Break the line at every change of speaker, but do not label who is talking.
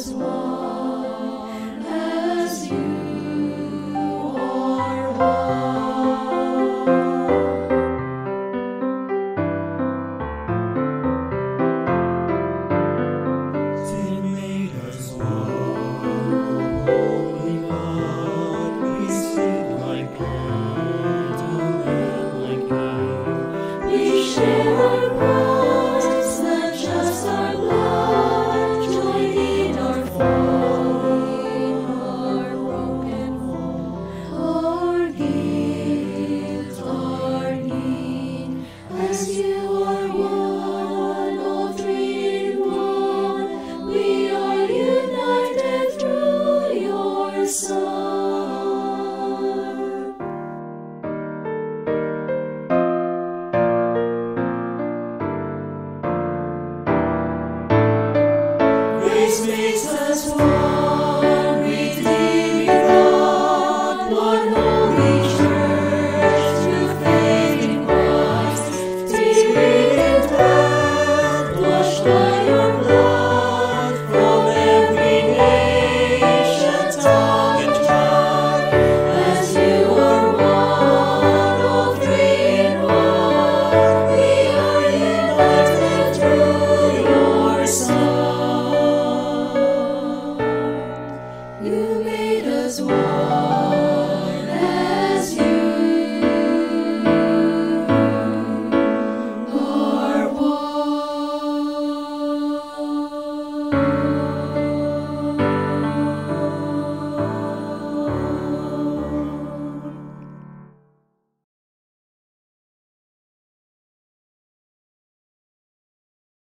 was one. Grace makes us one.